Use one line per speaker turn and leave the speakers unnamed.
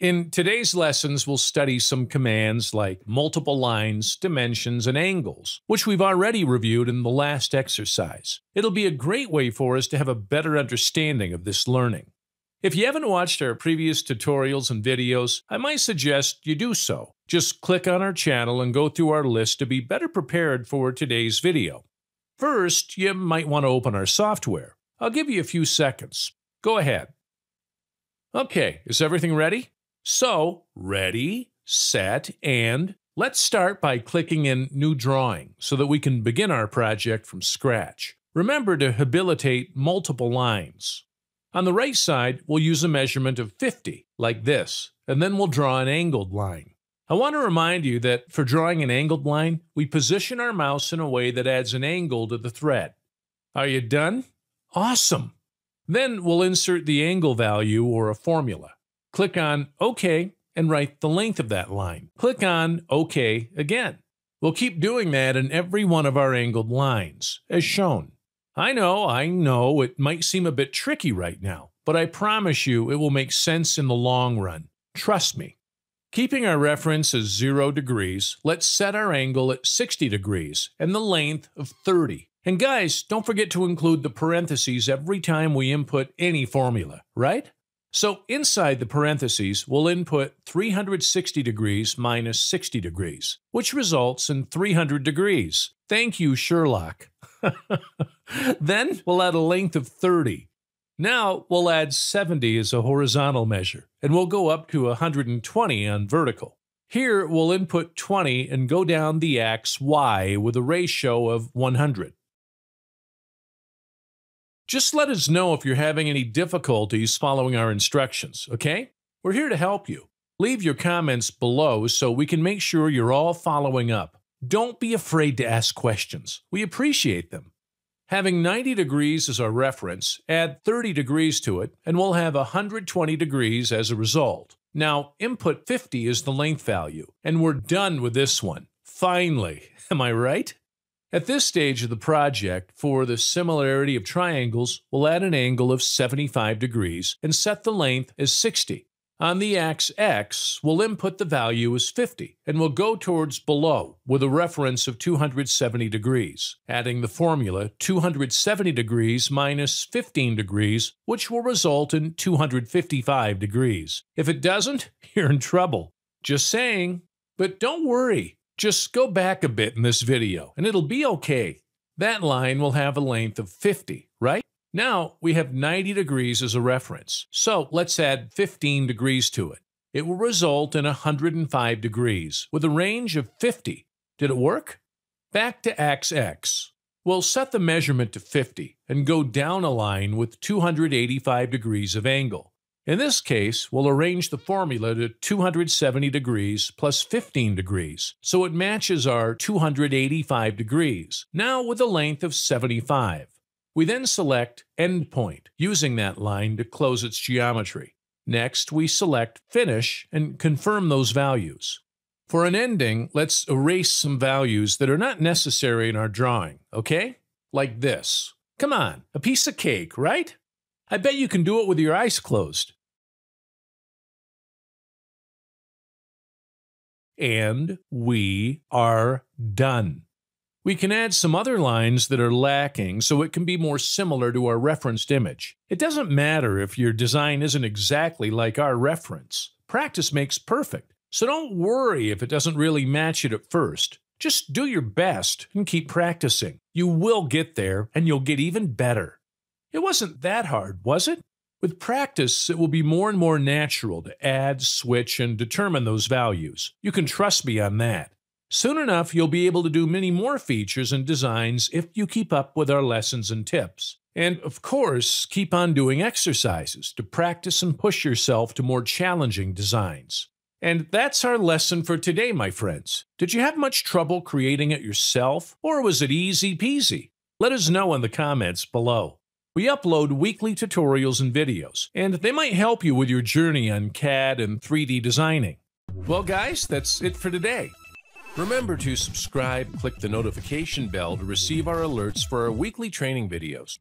In today's lessons, we'll study some commands like multiple lines, dimensions, and angles, which we've already reviewed in the last exercise. It'll be a great way for us to have a better understanding of this learning. If you haven't watched our previous tutorials and videos, I might suggest you do so. Just click on our channel and go through our list to be better prepared for today's video. First, you might want to open our software. I'll give you a few seconds. Go ahead. Okay, is everything ready? So, ready, set, and let's start by clicking in New Drawing so that we can begin our project from scratch. Remember to habilitate multiple lines. On the right side, we'll use a measurement of 50, like this, and then we'll draw an angled line. I want to remind you that for drawing an angled line, we position our mouse in a way that adds an angle to the thread. Are you done? Awesome! Then we'll insert the angle value or a formula. Click on OK and write the length of that line. Click on OK again. We'll keep doing that in every one of our angled lines, as shown. I know, I know, it might seem a bit tricky right now, but I promise you it will make sense in the long run. Trust me. Keeping our reference as 0 degrees, let's set our angle at 60 degrees and the length of 30. And guys, don't forget to include the parentheses every time we input any formula, right? So inside the parentheses, we'll input 360 degrees minus 60 degrees, which results in 300 degrees. Thank you, Sherlock. then we'll add a length of 30. Now we'll add 70 as a horizontal measure, and we'll go up to 120 on vertical. Here we'll input 20 and go down the axis y with a ratio of 100. Just let us know if you're having any difficulties following our instructions, okay? We're here to help you. Leave your comments below so we can make sure you're all following up. Don't be afraid to ask questions. We appreciate them. Having 90 degrees as our reference, add 30 degrees to it, and we'll have 120 degrees as a result. Now, input 50 is the length value, and we're done with this one. Finally, am I right? At this stage of the project, for the similarity of triangles, we'll add an angle of 75 degrees and set the length as 60. On the axis x, we'll input the value as 50, and we'll go towards below with a reference of 270 degrees, adding the formula 270 degrees minus 15 degrees, which will result in 255 degrees. If it doesn't, you're in trouble. Just saying. But don't worry, just go back a bit in this video and it'll be okay. That line will have a length of 50, right? Now we have 90 degrees as a reference, so let's add 15 degrees to it. It will result in 105 degrees with a range of 50. Did it work? Back to axis x. We'll set the measurement to 50 and go down a line with 285 degrees of angle. In this case, we'll arrange the formula to 270 degrees plus 15 degrees, so it matches our 285 degrees, now with a length of 75. We then select Endpoint, using that line to close its geometry. Next, we select Finish and confirm those values. For an ending, let's erase some values that are not necessary in our drawing, okay? Like this. Come on, a piece of cake, right? I bet you can do it with your eyes closed. And we are done. We can add some other lines that are lacking so it can be more similar to our referenced image. It doesn't matter if your design isn't exactly like our reference. Practice makes perfect, so don't worry if it doesn't really match it at first. Just do your best and keep practicing. You will get there, and you'll get even better. It wasn't that hard, was it? With practice, it will be more and more natural to add, switch, and determine those values. You can trust me on that. Soon enough, you'll be able to do many more features and designs if you keep up with our lessons and tips. And of course, keep on doing exercises to practice and push yourself to more challenging designs. And that's our lesson for today, my friends. Did you have much trouble creating it yourself, or was it easy peasy? Let us know in the comments below. We upload weekly tutorials and videos, and they might help you with your journey on CAD and 3D designing. Well, guys, that's it for today. Remember to subscribe, click the notification bell to receive our alerts for our weekly training videos.